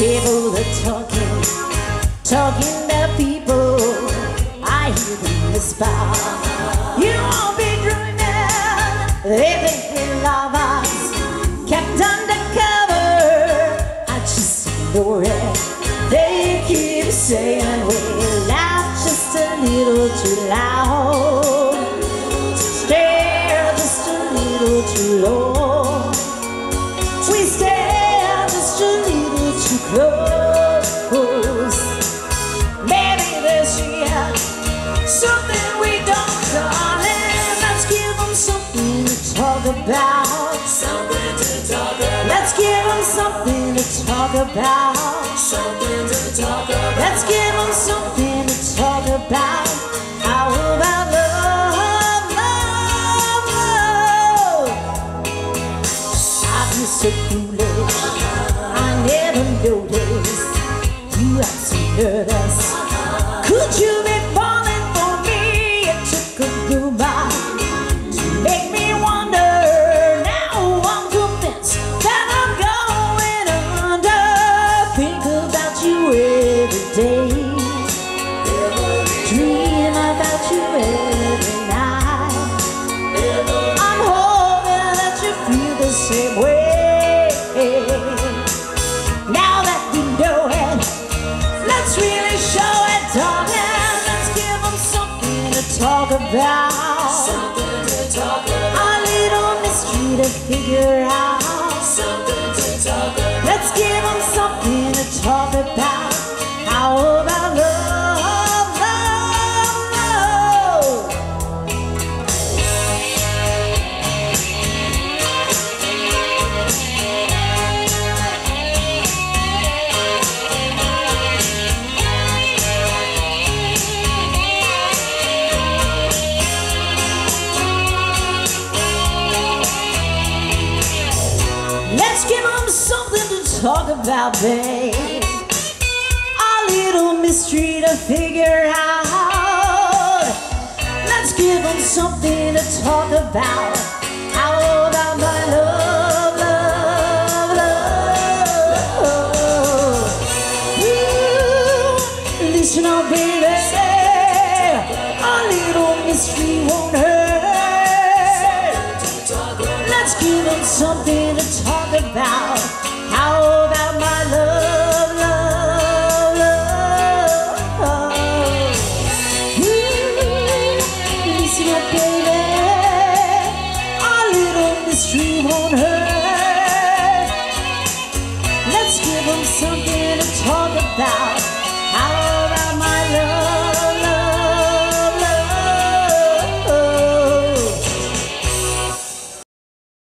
People are talking, talking to people. I hear them whisper. You won't be dreaming. They think we love us. Kept undercover. I just ignore it. They keep saying we laugh just a little too loud. Stare just a little too low. Close. Maybe there's here something we don't, darling. Let's give them something to talk about. Something to talk about. Let's give them something to talk about. Something to talk about. Let's give them something to talk about. How about love, love, love? I never noticed you had some nervous. Could you be falling for me? It took a goodbye to make me wonder. Now I'm convinced that I'm going under. Think about you every day. Dream about you every night. I'm hoping that you feel the same way. Let's really show it, darling. Let's give them something to talk about. Something to talk about. A little mystery to figure out. Something Let's give them something to talk about, babe. A little mystery to figure out. Let's give them something to talk about. How about my love, love, love? Ooh, listen up, baby. A little mystery won't hurt. Our little won't hurt Let's give them something